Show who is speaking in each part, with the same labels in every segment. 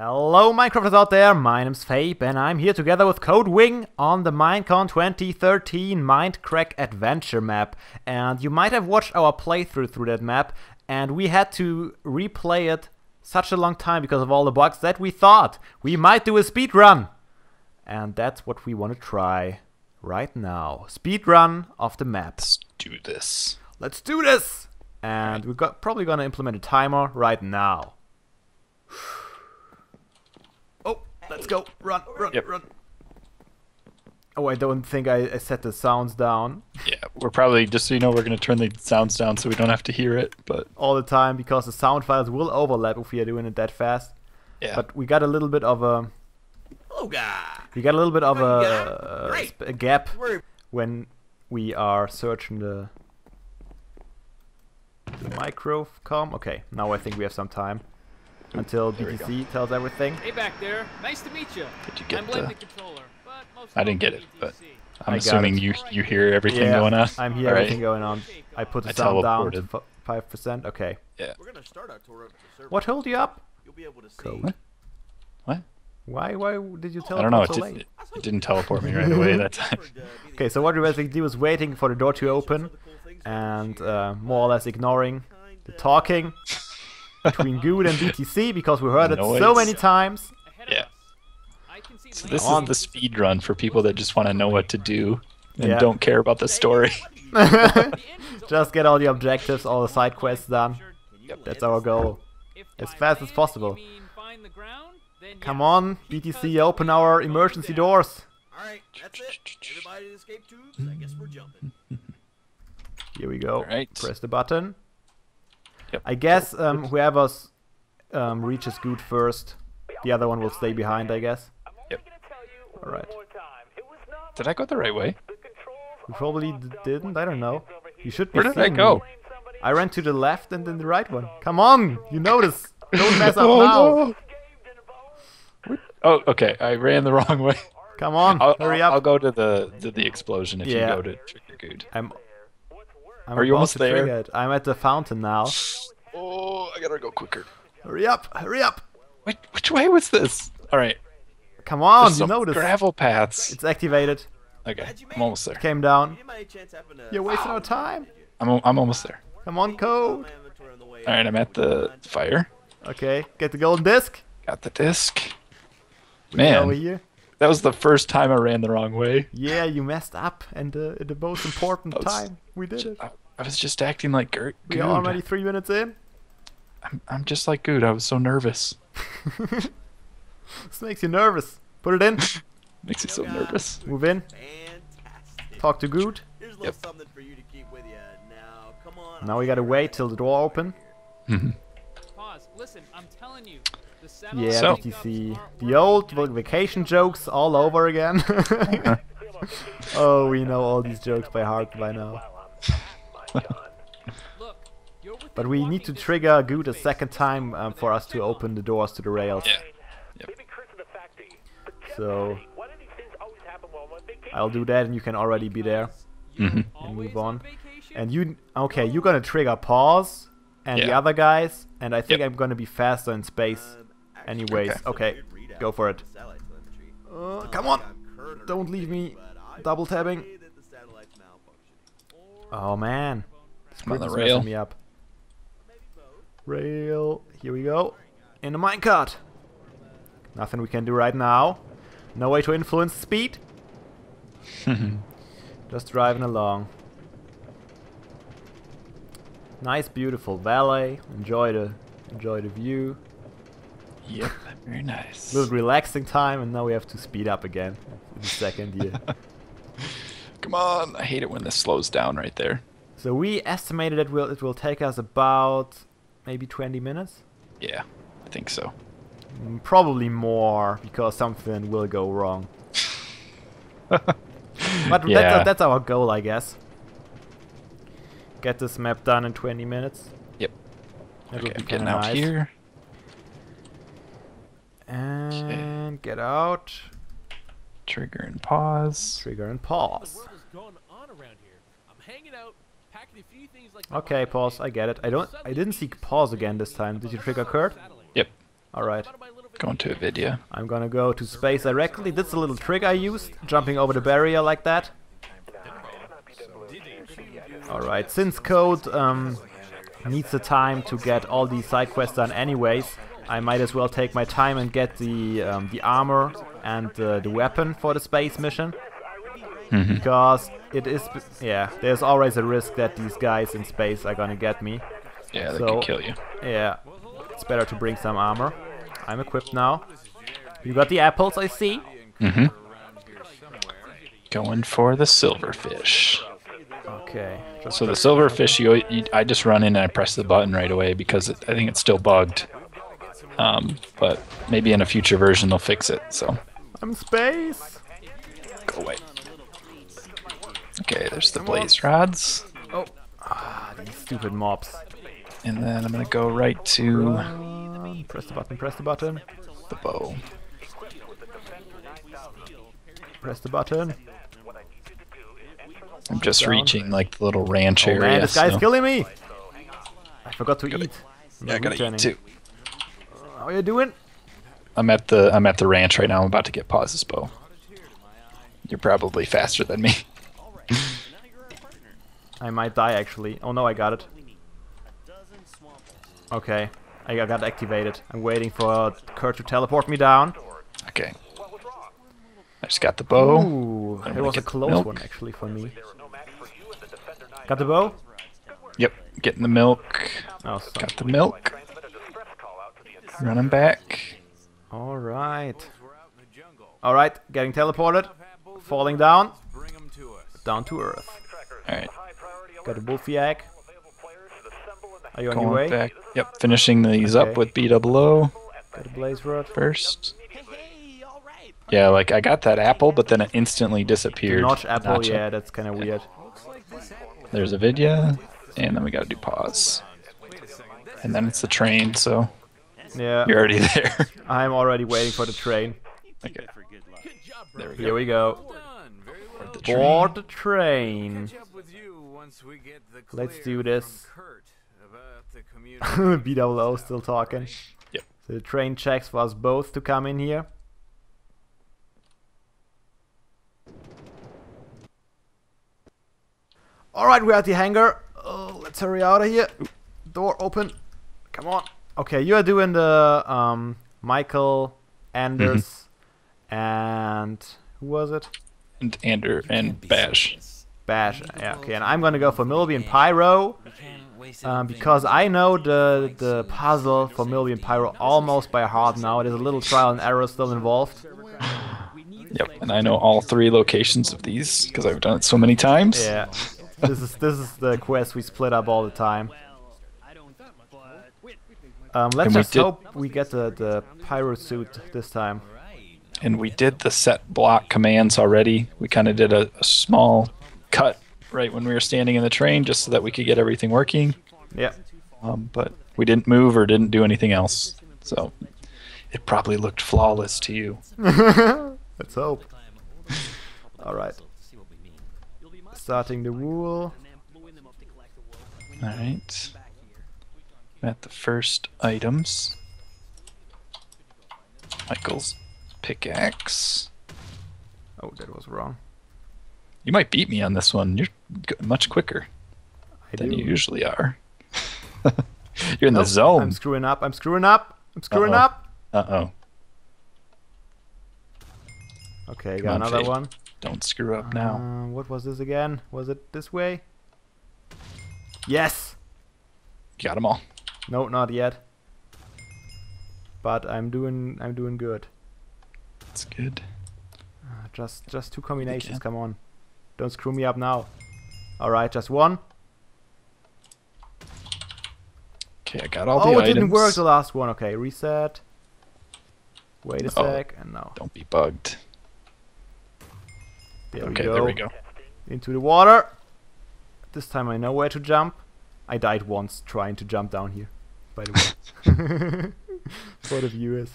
Speaker 1: Hello Minecrafters out there, my name's Fabe and I'm here together with Kohd Wing on the Minecon 2013 Mindcrack Adventure map. And you might have watched our playthrough through that map and we had to replay it such a long time because of all the bugs that we thought we might do a speed run. And that's what we want to try right now. Speed run of the map.
Speaker 2: Let's do this.
Speaker 1: Let's do this! And we're got, probably gonna implement a timer right now. Oh, let's go. Run, run,
Speaker 2: Yep.
Speaker 1: run. Oh, I don't think I, I set the sounds down
Speaker 2: Yeah, we're probably just so you know we're gonna turn the sounds down so we don't have to hear it. But
Speaker 1: all the time because the sound files will overlap if we are doing it that fast.
Speaker 2: yeah,
Speaker 1: But we got a little bit of a oh,
Speaker 3: Hello, guy.
Speaker 1: we got a little bit of
Speaker 3: What
Speaker 1: a,
Speaker 3: got? Great.
Speaker 1: sp- a gap
Speaker 3: Where
Speaker 1: when we are searching the the microcom. Okay, now I think we have some time until
Speaker 2: there we.
Speaker 1: BTC tells everything.
Speaker 4: Hey back there, nice to meet you.
Speaker 2: Did you get
Speaker 4: I'm
Speaker 2: the-
Speaker 4: the controller, but most
Speaker 2: I didn't get it,
Speaker 4: me
Speaker 2: but I'm
Speaker 1: I
Speaker 2: assuming you you hear everything
Speaker 1: yeah,
Speaker 2: going on.
Speaker 1: I'm hearing
Speaker 2: All right.
Speaker 1: everything going on. I put the
Speaker 2: I
Speaker 1: sound down to five percent. Okay.
Speaker 2: Yeah.
Speaker 3: we're gonna start our tour of the.
Speaker 1: What held you up?
Speaker 3: You'll be able to see.
Speaker 1: Kohd.
Speaker 2: What? What?
Speaker 1: Why? Why did you tell
Speaker 2: I don't know. It,
Speaker 1: so
Speaker 2: did,
Speaker 1: late?
Speaker 2: it, it didn't teleport me right away that time.
Speaker 1: Okay, so what we basically did was waiting for the door to open and uh, more or less ignoring the talking between Guude and BTC because we heard it so many times.
Speaker 4: Ahead of
Speaker 2: Yeah.
Speaker 4: I can see
Speaker 2: So this is the speed run for people that just want to know what to do and
Speaker 1: Yeah.
Speaker 2: don't care about the story.
Speaker 1: Just get all the objectives, all the side quests done. That's our goal. As fast as possible. Come on, BTC, open our emergency doors.
Speaker 3: All right, that's it. Everybody escape tubes. I guess we're jumping.
Speaker 1: Here we go.
Speaker 2: Alright.
Speaker 1: Press the button.
Speaker 2: Yep.
Speaker 1: I guess um, whoever's um, reaches Guude first, the other one will stay behind. I guess.
Speaker 2: Yep.
Speaker 1: All right.
Speaker 2: Did I go the right way?
Speaker 1: You probably d- didn't. I don't know. You should be
Speaker 2: Where did I go?
Speaker 1: me. I ran to the left and then the right one. Come on, you notice. Don't mess up
Speaker 2: Oh,
Speaker 1: now.
Speaker 2: no. Oh, okay. I ran the wrong way.
Speaker 1: Come on,
Speaker 2: I'll,
Speaker 1: hurry up.
Speaker 2: I'll go to the to the explosion if
Speaker 1: Yeah.
Speaker 2: you go to Trigger Guude.
Speaker 1: I'm. I'm
Speaker 2: Are you almost there?
Speaker 1: it. I'm at the fountain now.
Speaker 2: Oh, I gotta go quicker.
Speaker 1: Hurry up! Hurry up!
Speaker 2: Wait, which way was this? All right.
Speaker 1: Come on,
Speaker 2: There's
Speaker 1: you
Speaker 2: some
Speaker 1: notice.
Speaker 2: gravel paths.
Speaker 1: It's activated.
Speaker 2: Okay, I'm almost there.
Speaker 1: Came
Speaker 3: You
Speaker 1: down.
Speaker 3: didn't by any chance happen to
Speaker 1: You're wasting our time.
Speaker 2: I'm I'm almost there.
Speaker 1: Come on,
Speaker 3: my
Speaker 1: code.
Speaker 3: inventory on the way
Speaker 2: All right, I'm at the fire.
Speaker 1: Okay, get the golden disc.
Speaker 2: Got the disc.
Speaker 1: Get over
Speaker 2: Man,
Speaker 1: here.
Speaker 2: That was the first time I ran the wrong way.
Speaker 1: Yeah, you messed up, and uh, the most important
Speaker 2: was
Speaker 1: time we did it.
Speaker 2: I, I was just acting like Gert.
Speaker 1: We are already three minutes in.
Speaker 2: I'm, I'm just like Guude. I was so nervous.
Speaker 1: This makes you nervous. Put it in.
Speaker 2: Makes me so nervous.
Speaker 1: Move in.
Speaker 3: Fantastic.
Speaker 1: Talk to Guude.
Speaker 3: Here's a little
Speaker 2: Yep.
Speaker 3: something for you to keep with you. Now, come on.
Speaker 1: Now we gotta wait till the door open.
Speaker 2: Mhm.
Speaker 4: Pause. Listen, I'm telling you. The
Speaker 1: Yeah,
Speaker 4: satellite
Speaker 2: So-
Speaker 1: BTC.
Speaker 4: pickups
Speaker 1: The old vacation jokes all over again. oh, we know all these jokes by heart by now.
Speaker 4: Look, you're within
Speaker 1: But we need to trigger
Speaker 4: of
Speaker 1: Guude a second time um, for us to open the doors to the rails.
Speaker 2: Yeah.
Speaker 1: So I'll do that, and you can already be there.
Speaker 4: You're
Speaker 2: Mhm.
Speaker 1: And move on. And you, okay, you're gonna trigger pause, and the other guys, and I think
Speaker 2: Yep.
Speaker 1: I'm gonna be faster in space.
Speaker 3: Um, actually,
Speaker 1: Anyways,
Speaker 3: that's a
Speaker 1: okay, go for it.
Speaker 3: the.
Speaker 1: Uh, come on,
Speaker 3: I'm current or
Speaker 1: don't leave me
Speaker 3: anything, but I
Speaker 1: double
Speaker 3: would
Speaker 1: tabbing.
Speaker 3: say that the satellite's malfunctioning.
Speaker 1: Oh man,
Speaker 2: I'm on the rail.
Speaker 1: me up. Rail, here we go. In the minecart. Nothing we can do right now. No way to influence speed. Just driving along. Nice, beautiful valley. Enjoy the enjoy the view.
Speaker 2: Yep. Very nice.
Speaker 1: little relaxing time, and now we have to speed up again in the second year.
Speaker 2: Come on. I hate it when this slows down right there.
Speaker 1: so we estimated it will it will take us about maybe 20 minutes.
Speaker 2: Yeah, I think so.
Speaker 1: Mm, Probably more because something will go wrong. But
Speaker 2: Yeah.
Speaker 1: that's, that's our goal, I guess. Get this map done in 20 minutes.
Speaker 2: Yep.
Speaker 1: That
Speaker 2: okay,
Speaker 1: be
Speaker 2: I'm getting out
Speaker 1: nice.
Speaker 2: here.
Speaker 1: And get out.
Speaker 2: Trigger and pause.
Speaker 1: Trigger and pause.
Speaker 5: world is going on around here. I'm hanging out, packing a few things like
Speaker 1: Okay, pause. I get it. I don't. I didn't see pause again this time. Did you trigger Kurt?
Speaker 2: Yep.
Speaker 1: All right.
Speaker 5: Out of my little
Speaker 2: Going to a video.
Speaker 1: I'm gonna go to space directly. That's a little trick I used, jumping over the barrier like that. Alright, since Kohd um, needs the time to get all these side quests done anyways, I might as well take my time and get the um, the armor and uh, the weapon for the space mission. Because it is, yeah, there's always a risk that these guys in space are gonna get me.
Speaker 2: Yeah, they
Speaker 1: So-
Speaker 2: could kill you.
Speaker 1: Yeah, it's better to bring some armor. I'm equipped now. You got the apples, I see.
Speaker 2: Mm-hmm. Going for the silverfish.
Speaker 1: Okay.
Speaker 2: So the silverfish, you, you, I just run in and I press the button right away because it, I think it's still bugged. Um, but maybe in a future version they'll fix it. So
Speaker 1: I'm space.
Speaker 2: go away. Okay, there's the blaze rods, Oh,
Speaker 1: Ah, these stupid mobs.
Speaker 2: and then I'm gonna go right to
Speaker 1: Um, press the button. Press the button.
Speaker 2: the bow.
Speaker 1: Press the button.
Speaker 2: I'm just
Speaker 1: Down.
Speaker 2: reaching like the little ranch
Speaker 1: Oh
Speaker 2: area.
Speaker 1: man, this guy's
Speaker 2: so-
Speaker 1: killing me. I forgot to eat.
Speaker 2: Yeah, I gotta
Speaker 1: Returning.
Speaker 2: eat too.
Speaker 1: How you doing?
Speaker 2: I'm at the I'm at the ranch right now. I'm about to get pauses bow. You're probably faster than me.
Speaker 1: I might die actually. Oh no, I got it. Okay, I got got activated. I'm waiting for Kurt to teleport me down.
Speaker 2: Okay. Just got the bow.
Speaker 1: Ooh, it was a close
Speaker 2: milk.
Speaker 1: one actually for me. Got the bow?
Speaker 2: Yep, getting the milk.
Speaker 1: Oh, sorry.
Speaker 2: Got the milk. Running back.
Speaker 1: All right. All right, getting teleported, falling down, down to earth.
Speaker 2: All right,
Speaker 1: Got a egg. Are you on your way?
Speaker 2: back. Yep, finishing these
Speaker 1: Okay.
Speaker 2: up with B double O
Speaker 1: Got a blaze rod.
Speaker 2: first. Yeah, like I got that apple, but then it instantly disappeared.
Speaker 1: Notch apple,
Speaker 2: Notch
Speaker 1: yeah, that's kind of weird.
Speaker 2: There's a vidya, and then we gotta do pause. And then it's the train, so
Speaker 1: Yeah,
Speaker 2: you're already there.
Speaker 1: I'm already waiting for the train.
Speaker 2: okay. There we
Speaker 1: Here we go.
Speaker 2: Board the train.
Speaker 1: Board the train.
Speaker 3: Catch up with you once we get the
Speaker 1: Let's do this.
Speaker 3: from Kurt about.
Speaker 1: BWO still talking.
Speaker 2: Yep.
Speaker 1: So the train checks for us both to come in here. Alright, we're at the hangar. Oh, let's hurry out of here. Door open. Come on. Okay, you are doing the um, Michael, Anders, and who was it?
Speaker 2: And Ander and Bash.
Speaker 1: Bash. Yeah, okay, and I'm gonna go for Millbee and Pyro. Um, because I know the the puzzle for Millbee and Pyro almost by heart now. There's a little trial and error still involved.
Speaker 2: Yep, and I know all three locations of these because I've done it so many times.
Speaker 1: Yeah. This is this is the quest we split up all the time. Um, let's
Speaker 2: And we
Speaker 1: just
Speaker 2: did-
Speaker 1: hope we get the, the pyro suit this time.
Speaker 2: And we did the set block commands already. We kind of did a, a small cut right when we were standing in the train just so that we could get everything working.
Speaker 1: Yeah.
Speaker 2: Um, but we didn't move or didn't do anything else. So it probably looked flawless to you.
Speaker 1: Let's hope. Alright. Starting the wool.
Speaker 2: All right. At the first items. Michael's pickaxe.
Speaker 1: Oh, that was wrong.
Speaker 2: You might beat me on this one. You're much quicker
Speaker 1: I
Speaker 2: than
Speaker 1: do.
Speaker 2: you usually are. You're in
Speaker 1: Nope,
Speaker 2: the zone.
Speaker 1: I'm screwing up. I'm screwing up. I'm screwing
Speaker 2: Uh-oh.
Speaker 1: up.
Speaker 2: Uh oh.
Speaker 1: Okay,
Speaker 2: Come
Speaker 1: got
Speaker 2: on,
Speaker 1: another
Speaker 2: Fade.
Speaker 1: one.
Speaker 2: Don't screw up now.
Speaker 1: Uh, what was this again? Was it this way? Yes.
Speaker 2: Got them all.
Speaker 1: No, not yet. But I'm doing. I'm doing good.
Speaker 2: That's good.
Speaker 1: Uh, Just, just two combinations. Come on. Don't screw me up now. All right, just one.
Speaker 2: Okay, I got all
Speaker 1: oh,
Speaker 2: the
Speaker 1: it didn't work. The last one. Okay, reset. Wait a
Speaker 2: Oh.
Speaker 1: sec, and now
Speaker 2: Don't be bugged.
Speaker 1: There
Speaker 2: okay,
Speaker 1: we go.
Speaker 2: there we go.
Speaker 1: Into the water. This time I know where to jump. I died once trying to jump down here. By the way, for the viewers.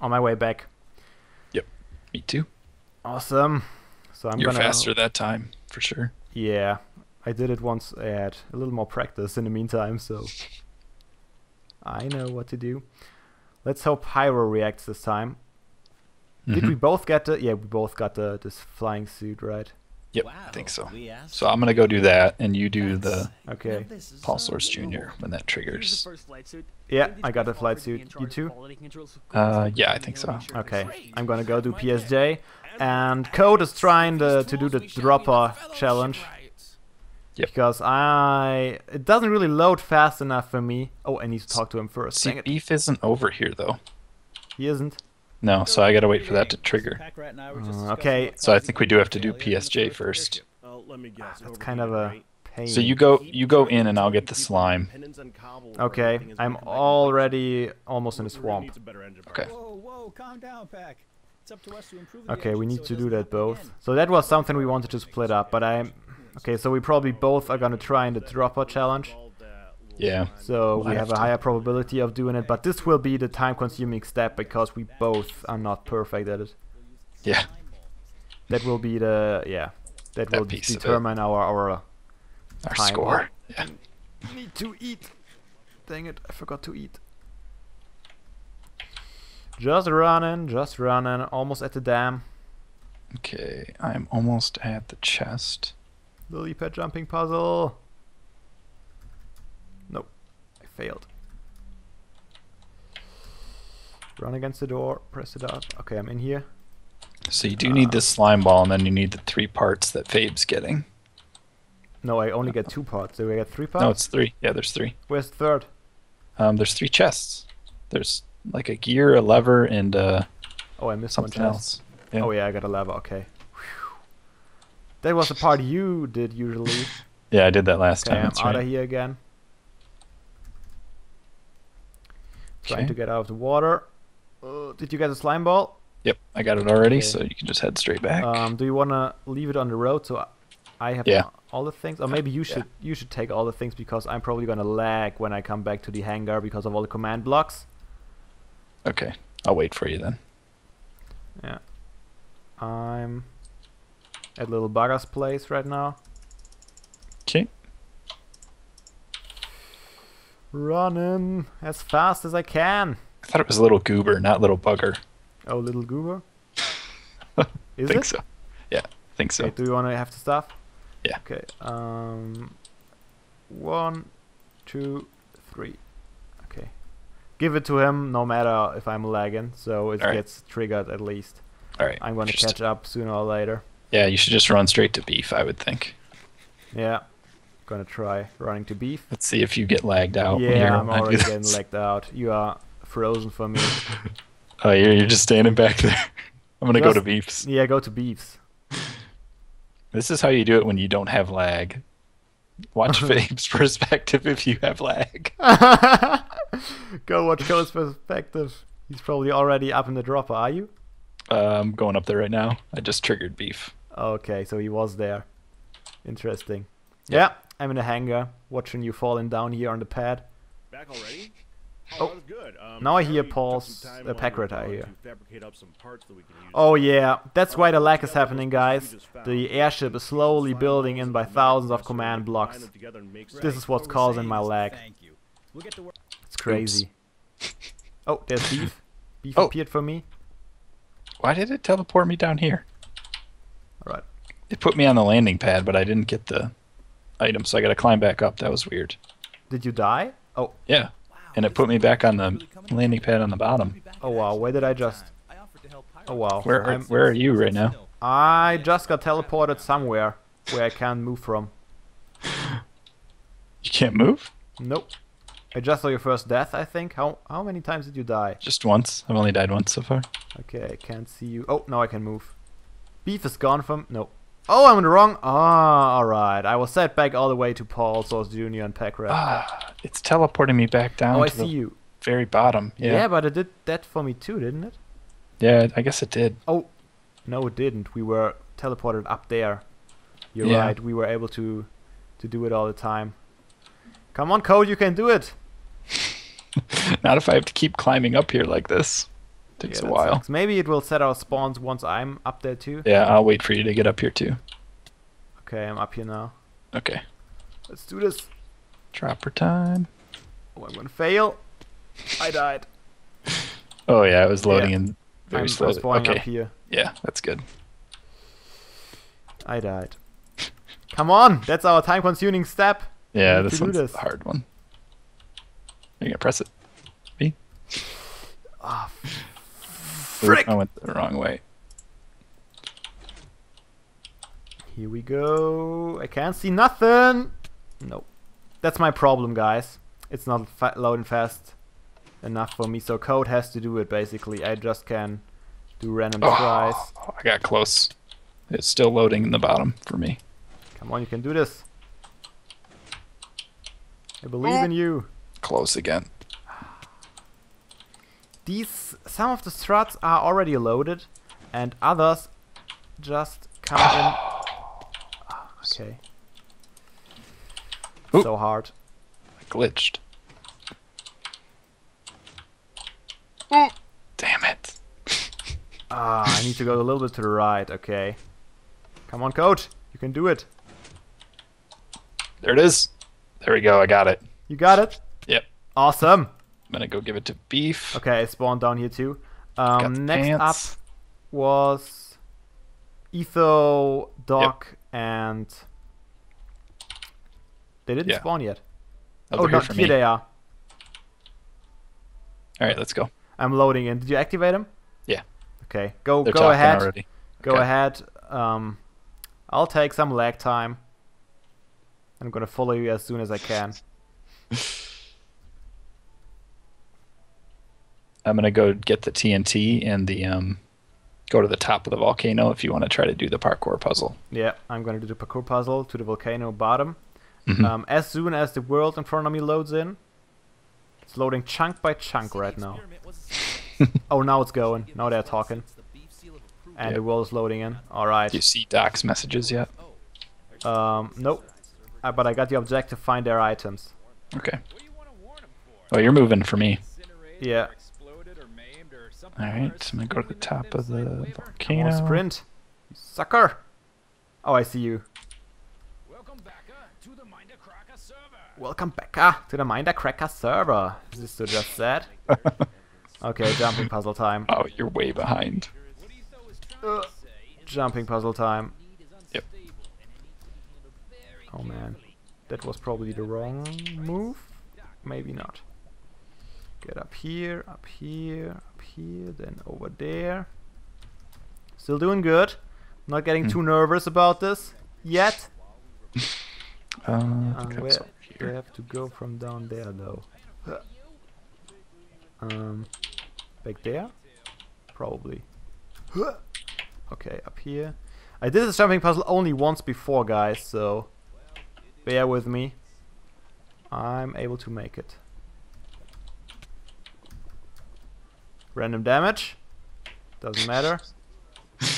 Speaker 1: On my way back.
Speaker 2: Yep, me too.
Speaker 1: Awesome. So I'm
Speaker 2: You're
Speaker 1: gonna.
Speaker 2: faster that time, for sure.
Speaker 1: Yeah, I did it once. I had a little more practice in the meantime, so I know what to do. Let's hope Pyro reacts this time. Did we
Speaker 2: Mhm.
Speaker 1: both get the? Yeah, we both got the this flying suit, right?
Speaker 2: Yep, I think so. So I'm gonna go do that, and you do the
Speaker 1: Okay.
Speaker 2: Paul Soares Jr. when that triggers.
Speaker 1: Yeah, I got the flight suit. You too?
Speaker 2: Uh, yeah, I think so.
Speaker 1: Okay, I'm gonna go do PSJ, and Code is trying to, to do the dropper challenge
Speaker 2: Yep.
Speaker 1: because I it doesn't really load fast enough for me. Oh, I need to talk to him first.
Speaker 2: See,
Speaker 1: Dang it,
Speaker 2: beef isn't over here though.
Speaker 1: he isn't.
Speaker 2: No, so I gotta wait for that to trigger.
Speaker 1: Uh, okay,
Speaker 2: So I think we do have to do PSJ first.
Speaker 3: Oh, let me guess.
Speaker 1: that's kind of a pain.
Speaker 2: So you go, you go in, and I'll get the slime.
Speaker 3: Pennants and cobble,
Speaker 1: Okay, I'm
Speaker 3: gonna come back in
Speaker 1: already almost in the
Speaker 3: place. We're gonna need
Speaker 1: swamp.
Speaker 3: some better engine
Speaker 2: Okay.
Speaker 3: parts.
Speaker 6: Whoa, whoa, calm down, Pack. It's up to us to improve the
Speaker 1: Okay, we need to do that both. So that was something we wanted to split up, but I'm okay. So we probably both are gonna try in the dropper challenge.
Speaker 3: All that little
Speaker 2: Yeah.
Speaker 1: So we have a higher probability of doing it, but this will be the time-consuming step because we both are not perfect at it.
Speaker 2: Yeah.
Speaker 1: That will be the yeah. That,
Speaker 2: That
Speaker 1: will
Speaker 2: piece of it.
Speaker 1: determine our our uh,
Speaker 2: Our
Speaker 1: Time.
Speaker 2: score. Yeah.
Speaker 1: need to eat. Dang it, I forgot to eat. Just running, just running, almost at the dam.
Speaker 2: Okay, I'm almost at the chest.
Speaker 1: Lily pad jumping puzzle. Failed. Run against the door, press it up. Okay, I'm in here.
Speaker 2: So you do need this slime ball, and then you need the three parts that Fabe's getting.
Speaker 1: No, I only get two parts. Do I get three parts?
Speaker 2: No, it's three. Yeah, there's three.
Speaker 1: Where's the third?
Speaker 2: Um, there's three chests. There's like a gear, a lever, and uh,
Speaker 1: Oh, I missed one
Speaker 2: something
Speaker 1: chest.
Speaker 2: else. Yeah.
Speaker 1: Oh yeah, I got a lever. Okay. Whew. That was the part you did usually.
Speaker 2: Yeah, I did that last
Speaker 1: Okay,
Speaker 2: time.
Speaker 1: I'm
Speaker 2: That's
Speaker 1: out
Speaker 2: right.
Speaker 1: of here again. Trying
Speaker 2: Okay.
Speaker 1: to get out of the water. Uh, did you get a slime ball?
Speaker 2: Yep, I got it already,
Speaker 1: Okay.
Speaker 2: so you can just head straight back.
Speaker 1: Um, do you wanna leave it on the road so I- have
Speaker 2: Yeah.
Speaker 1: all the things, or maybe you should you should take all the things because I'm probably gonna lag when I come back to the hangar because of all the command blocks.
Speaker 2: okay, I'll wait for you then.
Speaker 1: Yeah. I'm at little bugger's place right now.
Speaker 2: Okay.
Speaker 1: Running as fast as I can.
Speaker 2: I thought it was a little goober, not little bugger.
Speaker 1: Oh, little goober.
Speaker 2: I
Speaker 1: Is
Speaker 2: think
Speaker 1: it?
Speaker 2: so. Yeah, I think so.
Speaker 1: Okay, do you want to have to stuff?
Speaker 2: Yeah.
Speaker 1: Okay. Um. One, two, three. Okay. Give it to him, no matter if I'm lagging, so it
Speaker 2: Alright.
Speaker 1: gets triggered at least.
Speaker 2: All right.
Speaker 1: I'm gonna catch up sooner or later.
Speaker 2: Yeah, you should just run straight to beef. I would think.
Speaker 1: Yeah. Gonna try running to beef.
Speaker 2: Let's see if you get lagged out.
Speaker 1: yeah, I'm already getting lagged out. You are frozen for me.
Speaker 2: Oh, you're, you're just standing back there. I'm gonna go to beefs.
Speaker 1: yeah, go to beefs.
Speaker 2: This is how you do it when you don't have lag. Watch Fabe's perspective if you have lag.
Speaker 1: go watch Cole's perspective. He's probably already up in the dropper, are you?
Speaker 2: Uh, I'm going up there right now. I just triggered beef.
Speaker 1: Okay, so he was there. Interesting. Yeah, I'm in the hangar, watching you falling down here on the pad.
Speaker 3: Back already?
Speaker 1: Oh,
Speaker 3: that was good. Um,
Speaker 1: now I hear Paul's,
Speaker 3: some time
Speaker 1: uh,
Speaker 3: along
Speaker 1: pack
Speaker 3: the
Speaker 1: rat I hear.
Speaker 3: up some parts that we can use.
Speaker 1: Oh yeah, that's why the lag is happening, guys. The airship is slowly building in by thousands of command blocks. This is what's causing my lag.
Speaker 6: Thank you. We'll get to work.
Speaker 1: It's crazy. Oh, there's beef. Beef
Speaker 2: Oh.
Speaker 1: appeared for me.
Speaker 2: Why did it teleport me down here?
Speaker 1: Alright.
Speaker 2: It put me on the landing pad, but I didn't get the item, so I gotta climb back up. That was weird.
Speaker 1: Did you die? Oh,
Speaker 2: Yeah. And it put me back on the landing pad on the bottom.
Speaker 1: oh wow, where did I just...
Speaker 6: I offered to help Pyro.
Speaker 1: Oh wow.
Speaker 2: Where are,
Speaker 1: I'm-
Speaker 2: where are you right now?
Speaker 1: I just got teleported somewhere where I can't move from.
Speaker 2: You can't move?
Speaker 1: Nope. I just saw your first death, I think. How how many times did you die?
Speaker 2: Just once. I've only died once so far.
Speaker 1: Okay, I can't see you. Oh, now I can move. Beef is gone from... No. Oh, I'm in the wrong... Ah, alright. I was set back all the way to Paul, Soares Jr. and Pack Rat.
Speaker 2: Ah, it's teleporting me back down
Speaker 1: oh, I
Speaker 2: to
Speaker 1: see
Speaker 2: the
Speaker 1: you.
Speaker 2: very bottom.
Speaker 1: Yeah.
Speaker 2: Yeah.
Speaker 1: but it did that for me too, didn't it?
Speaker 2: Yeah, I guess it did.
Speaker 1: Oh, no, it didn't. We were teleported up there. You're
Speaker 2: Yeah.
Speaker 1: right. We were able to to do it all the time. Come on, Kohd, you can do it.
Speaker 2: Not if I have to keep climbing up here like this. Takes
Speaker 1: Yeah,
Speaker 2: a while.
Speaker 1: sucks. Maybe it will set our spawns once I'm up there too.
Speaker 2: Yeah, I'll wait for you to get up here too.
Speaker 1: Okay, I'm up here now.
Speaker 2: Okay.
Speaker 1: Let's do this.
Speaker 2: Dropper time.
Speaker 1: Oh, I'm gonna fail. I died.
Speaker 2: Oh yeah, it was loading
Speaker 1: Yeah.
Speaker 2: in very
Speaker 1: I'm, I'm
Speaker 2: slowly.
Speaker 1: spawning
Speaker 2: Okay,
Speaker 1: up here.
Speaker 2: yeah, that's good.
Speaker 1: I died. Come on, that's our time-consuming step.
Speaker 2: Yeah, this one's
Speaker 1: this.
Speaker 2: the hard one. Are you gonna press it? Me?
Speaker 1: Ah,
Speaker 2: Oop,
Speaker 1: frick.
Speaker 2: I went the wrong way.
Speaker 1: Here we go. I can't see nothing. Nope. That's my problem, guys. It's not fa- loading fast enough for me, so Kohd has to do it basically. I just can do random tries.
Speaker 2: Oh, I got close. It's still loading in the bottom for me.
Speaker 1: Come on, you can do this. I believe eh. in you.
Speaker 2: Close again.
Speaker 1: These some of the struts are already loaded, and others just come in. Okay.
Speaker 2: Oop.
Speaker 1: So hard.
Speaker 2: I glitched. Damn it.
Speaker 1: Ah, I need to go a little bit to the right. Okay. Come on, coach. You can do it.
Speaker 2: There it is. There we go. I got it.
Speaker 1: You got it.
Speaker 2: Yep.
Speaker 1: Awesome.
Speaker 2: I'm gonna go give it to beef.
Speaker 1: Okay, it spawned down here too. Um, next
Speaker 2: pants.
Speaker 1: up was Etho, Doc, and they didn't
Speaker 2: Yeah.
Speaker 1: spawn yet. Oh
Speaker 2: here
Speaker 1: no,
Speaker 2: for
Speaker 1: here they are.
Speaker 2: All right, let's go.
Speaker 1: I'm loading in. Did you activate them?
Speaker 2: Yeah.
Speaker 1: Okay, go
Speaker 2: They're
Speaker 1: go ahead.
Speaker 2: already.
Speaker 1: Go
Speaker 2: Okay.
Speaker 1: ahead. Um, I'll take some lag time. I'm gonna follow you as soon as I can.
Speaker 2: I'm gonna go get the TNT and the um, go to the top of the volcano if you want to try to do the parkour puzzle.
Speaker 1: Yeah, I'm gonna do the parkour puzzle to the volcano bottom.
Speaker 2: Mhm.
Speaker 1: Um, as soon as the world in front of me loads in, it's loading chunk by chunk right now. Oh, now it's going. Now they're talking, and
Speaker 2: Yeah.
Speaker 1: the world is loading in. All right.
Speaker 2: Do you see Doc's messages yet?
Speaker 1: Um, nope. Uh, but I got the objective: to find their items.
Speaker 2: Okay. Oh, you're moving for me.
Speaker 1: Yeah.
Speaker 2: All right, so I'm gonna go to the top of the volcano.
Speaker 1: sprint. You sucker. Oh, I see you.
Speaker 5: Welcome back uh, to the Mindcracker server.
Speaker 1: Welcome back uh, to the Mindcracker server. Is this so just said? Okay, jumping puzzle time.
Speaker 2: Oh, you're way behind.
Speaker 1: Uh, jumping puzzle time.
Speaker 2: Yep.
Speaker 1: Oh man, that was probably the wrong move. Maybe not. Get up here, up here, up here, then over there. Still doing good. Not getting too nervous about this yet.
Speaker 2: Uh, I think
Speaker 1: where
Speaker 2: that's over
Speaker 1: do I
Speaker 2: here.
Speaker 1: have to go from down there though? Um, back there? Probably. Okay, up here. I did this jumping puzzle only once before, guys, so bear with me. I'm able to make it. Random damage. Doesn't matter.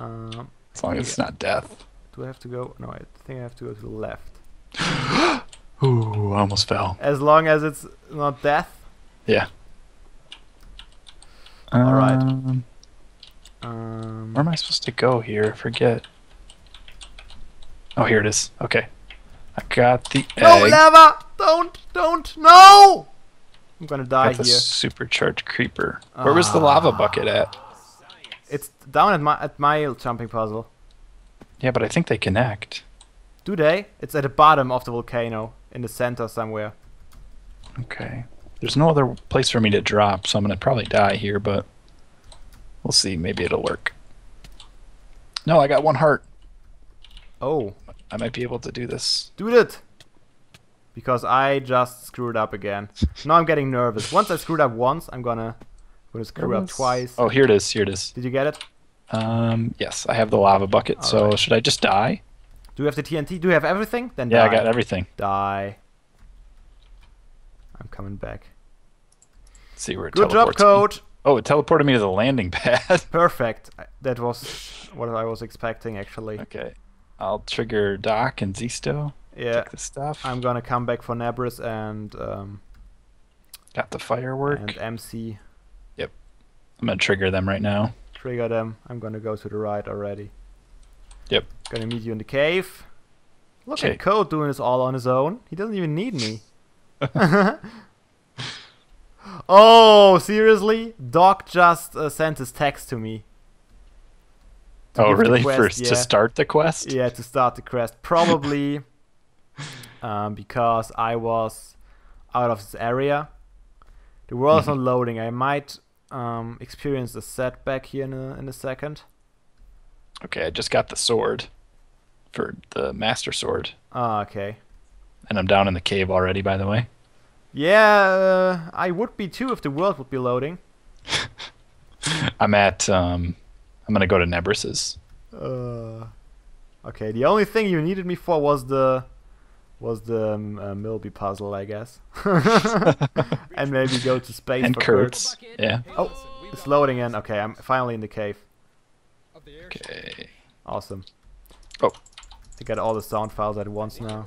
Speaker 1: Um,
Speaker 2: As long as it's not death.
Speaker 1: do I have to go? No, I think I have to go to the left.
Speaker 2: Ooh, I almost fell.
Speaker 1: As long as it's not death.
Speaker 2: Yeah.
Speaker 1: All right.
Speaker 2: Um,
Speaker 1: Um,
Speaker 2: Where am I supposed to go here? I forget. Oh, here it is. Okay. I got the
Speaker 1: no,
Speaker 2: egg.
Speaker 1: lava! Don't, don't, no! I'm gonna die
Speaker 2: got the
Speaker 1: here.
Speaker 2: supercharged creeper. Where was the lava bucket at?
Speaker 1: It's down at my at my jumping puzzle.
Speaker 2: Yeah, but I think they connect.
Speaker 1: Do they? It's at the bottom of the volcano, in the center somewhere.
Speaker 2: Okay. There's no other place for me to drop, so I'm gonna probably die here, but we'll see. Maybe it'll work. No, I got one heart.
Speaker 1: Oh,
Speaker 2: I might be able to do this.
Speaker 1: do it! Because I just screwed up again. now I'm getting nervous. Once I screwed up once, I'm gonna gonna screw up twice.
Speaker 2: Oh, here it is. Here it is.
Speaker 1: Did you get it?
Speaker 2: Um, yes, I have the lava bucket. so
Speaker 1: Alright.
Speaker 2: should I just die?
Speaker 1: Do you have the TNT? Do you have everything? Then
Speaker 2: Yeah,
Speaker 1: die.
Speaker 2: I got everything.
Speaker 1: Die. I'm coming back.
Speaker 2: Let's see where it
Speaker 1: Good job,
Speaker 2: teleports me.
Speaker 1: coach.
Speaker 2: Oh, it teleported me to the landing pad.
Speaker 1: Perfect. That was what I was expecting, actually.
Speaker 2: okay. I'll trigger Doc and Zisteau.
Speaker 1: Yeah,
Speaker 2: Take the stuff.
Speaker 1: I'm gonna come back for Nebris and um,
Speaker 2: Got the firework.
Speaker 1: and MC. Yep.
Speaker 2: I'm gonna trigger them right now.
Speaker 1: Trigger them. I'm gonna go to the right already.
Speaker 2: Yep.
Speaker 1: Gonna meet you in the cave. Look
Speaker 2: Okay.
Speaker 1: at Kohd doing this all on his own. He doesn't even need me. Oh, seriously? Doc just uh, sent his text to me. To
Speaker 2: Oh, really?
Speaker 1: quest,
Speaker 2: First
Speaker 1: yeah.
Speaker 2: to start the quest?
Speaker 1: Yeah, to start the quest. Probably um, because I was out of this area. The world is not loading. I might um, experience a setback here in a, in a second.
Speaker 2: Okay, I just got the sword for the master sword,
Speaker 1: Ah, okay.
Speaker 2: and I'm down in the cave already. By the way.
Speaker 1: Yeah, uh, I would be too if the world would be loading.
Speaker 2: I'm at. Um, I'm gonna go to Nebris's.
Speaker 1: Uh, okay, the only thing you needed me for was the was the um, uh, Millbee puzzle, I guess. and maybe go to space
Speaker 2: and
Speaker 1: for Kurt.
Speaker 2: Kurt's. Yeah.
Speaker 1: Oh, it's loading in. Okay, I'm finally in the cave.
Speaker 2: Okay.
Speaker 1: Awesome.
Speaker 2: Oh.
Speaker 1: To get all the sound files at once now.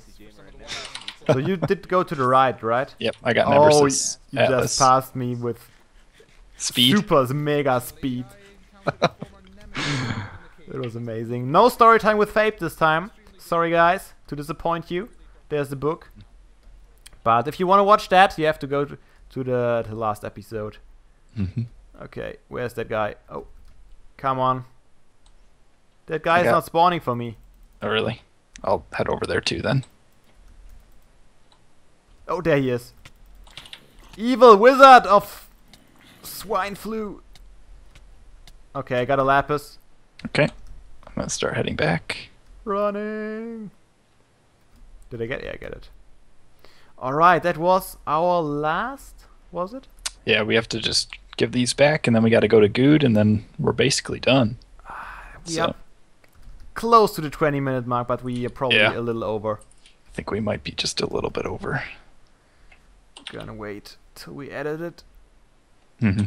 Speaker 1: so you did go to the right, right?
Speaker 2: Yep. I got
Speaker 1: Oh, y- you
Speaker 2: Atlas
Speaker 1: just passed me with
Speaker 2: speed.
Speaker 1: super mega speed. It was amazing. No story time with Fabe this time. Sorry guys to disappoint you. There's the book. But if you want to watch that, you have to go to, to the, the last episode.
Speaker 2: Mhm.
Speaker 1: Okay, where's that guy? Oh, come on. That guy is
Speaker 2: got-
Speaker 1: not spawning for me.
Speaker 2: Oh, really? I'll head over there too then.
Speaker 1: Oh, there he is. Evil wizard of swine flu. Okay, I got a lapis.
Speaker 2: Okay. I'm gonna start heading back.
Speaker 1: Running. Did I get? Yeah, I get it. All right, that was our last. Was it?
Speaker 2: Yeah, we have to just give these back, and then we got to go to Guude, and then we're basically done.
Speaker 1: We
Speaker 2: So-
Speaker 1: close to the 20 minute mark, but we are probably
Speaker 2: Yeah.
Speaker 1: a little over.
Speaker 2: I think we might be just a little bit over.
Speaker 1: Gonna wait till we edit it.
Speaker 2: Mm-hmm.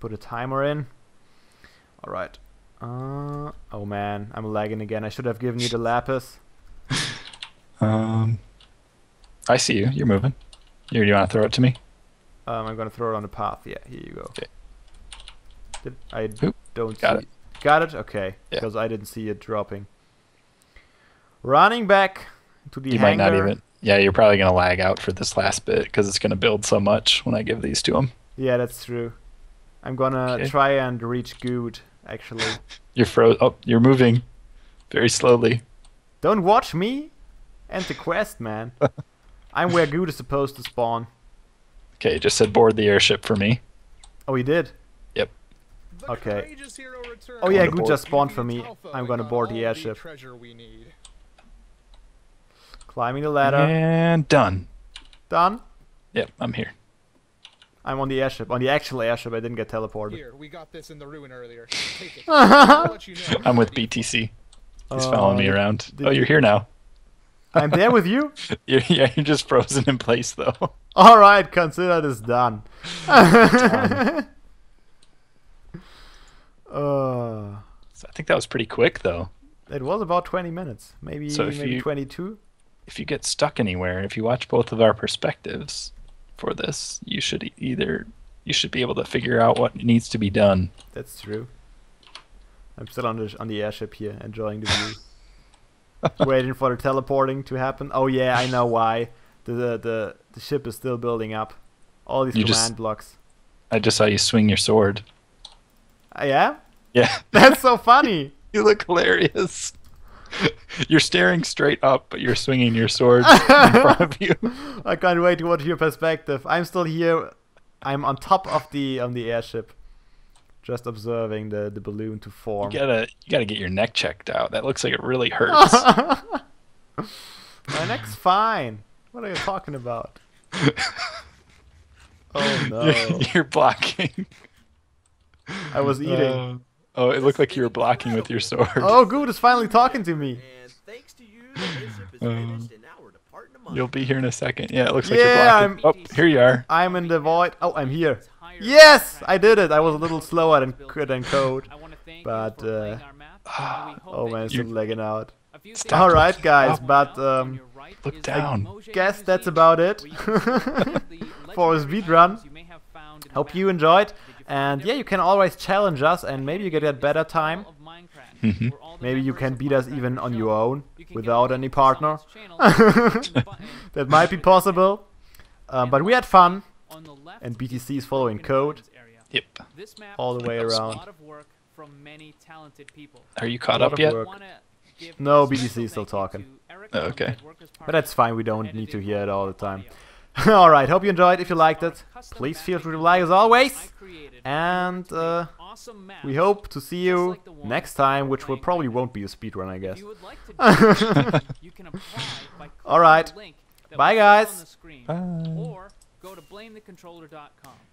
Speaker 1: Put a timer in. All right. Uh, oh man, I'm lagging again. I should have given you the lapis.
Speaker 2: Um, I see you. You're moving. You, you want to throw it to me?
Speaker 1: Um, I'm gonna throw it on the path. Yeah, here you go.
Speaker 2: Okay.
Speaker 1: Did I
Speaker 2: Oop,
Speaker 1: don't
Speaker 2: got
Speaker 1: see Got it? Okay.
Speaker 2: Yeah.
Speaker 1: Because I didn't see it dropping. Running back to the
Speaker 2: You might not even. Yeah, you're probably gonna lag out for this last bit because it's gonna build so much when I give these to him.
Speaker 1: Yeah, that's true. I'm gonna
Speaker 2: Okay.
Speaker 1: try and reach Guude, actually.
Speaker 2: You're fro. Oh, you're moving, very slowly.
Speaker 1: Don't watch me and the quest, man. I'm where Guude is supposed to spawn.
Speaker 2: Okay, just said board the airship for me.
Speaker 1: Oh, he did?
Speaker 2: Yep.
Speaker 1: Okay. Oh yeah,
Speaker 2: Going Guude
Speaker 1: just spawned for me. I'm gonna board the airship.
Speaker 3: treasure we need.
Speaker 1: Climbing the ladder.
Speaker 2: And done.
Speaker 1: Done.
Speaker 2: Yep, I'm here.
Speaker 1: I'm on the airship. On the actual airship, I didn't get teleported.
Speaker 3: Here, we got this in the ruin earlier. Take it. I'll let you know.
Speaker 2: I'm with BTC. He's
Speaker 1: Uh,
Speaker 2: following me around. Oh, you're
Speaker 1: you-
Speaker 2: here now.
Speaker 1: I'm there with you?
Speaker 2: You're, yeah, you're just frozen in place though.
Speaker 1: Alright, consider this done. uh,
Speaker 2: So I think that was pretty quick though.
Speaker 1: it was about 20 minutes. Maybe,
Speaker 2: So if
Speaker 1: maybe
Speaker 2: you-
Speaker 1: 22.
Speaker 2: If you get stuck anywhere, if you watch both of our perspectives for this, you should either you should be able to figure out what needs to be done.
Speaker 1: That's true. I'm still on the on the airship here, enjoying the view. Waiting for the teleporting to happen. Oh yeah, I know why. The the the, the ship is still building up. All these
Speaker 2: You
Speaker 1: command
Speaker 2: just-
Speaker 1: blocks.
Speaker 2: I just saw you swing your sword.
Speaker 1: Uh, yeah,
Speaker 2: Yeah,
Speaker 1: that's so funny.
Speaker 2: you look hilarious. You're staring straight up, but you're swinging your sword in front of you.
Speaker 1: I can't wait to watch your perspective. I'm still here. I'm on top of the on the airship, just observing the the balloon to form.
Speaker 2: You gotta you gotta get your neck checked out. That looks like it really hurts.
Speaker 1: My neck's fine. What are you talking about? Oh no!
Speaker 2: you're, you're blocking.
Speaker 1: I was eating.
Speaker 2: Uh, oh, it looked like you were blocking with your sword.
Speaker 1: Oh, Guude is finally talking to me.
Speaker 3: And thanks to you, the airship is
Speaker 2: Um,
Speaker 3: finished and now we're departing tomorrow.
Speaker 2: You'll be here in a second. Yeah, it looks like
Speaker 1: Yeah,
Speaker 2: you're blocking. Oh, here you are.
Speaker 1: I'm in the void. Oh, I'm here.
Speaker 4: It's
Speaker 1: Yes, I did it. I was a little slower than
Speaker 4: built.
Speaker 1: than Kohd.
Speaker 4: I wanna thank you
Speaker 1: But, uh,
Speaker 4: our map, and we hope
Speaker 1: Oh man, it's still lagging out.
Speaker 2: Stop.
Speaker 1: All right, guys,
Speaker 4: point
Speaker 1: but, um,
Speaker 2: look down.
Speaker 4: the Mojang
Speaker 1: Guess that's about it
Speaker 4: where you can see some of the
Speaker 1: for a speed run.
Speaker 4: items you may have found in the
Speaker 1: Hope you enjoyed.
Speaker 4: Did you find
Speaker 1: And yeah, you can always challenge us, and maybe you get a better time.
Speaker 4: of where all the
Speaker 1: Maybe you can beat us even on your own,
Speaker 4: You can get
Speaker 1: without any partner.
Speaker 4: someone's channel by clicking the button
Speaker 1: That might be possible. Um, but we had fun.
Speaker 4: On the left
Speaker 1: And BTC is following
Speaker 4: Kohd.
Speaker 2: Yep.
Speaker 4: This map
Speaker 1: All the way around.
Speaker 4: A lot of work from many talented people.
Speaker 2: Are you caught up yet?
Speaker 1: work. No, BTC is still talking.
Speaker 2: Oh, okay.
Speaker 1: But that's fine, we don't need to hear it all the time. Alright, hope you enjoyed. If you liked it, please feel free to like as always. And uh, we hope to see you
Speaker 4: like the one
Speaker 1: next time, which will probably won't be a speedrun, I guess.
Speaker 4: you would like to join, you can apply by clicking
Speaker 1: Alright.
Speaker 4: the link that
Speaker 1: Bye,
Speaker 4: we put on
Speaker 1: guys.
Speaker 2: Bye.
Speaker 4: Go to blamethecontroller.com.